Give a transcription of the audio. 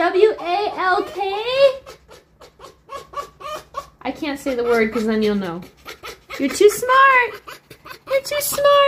W-A-L-K? I can't say the word because then you'll know. You're too smart. You're too smart.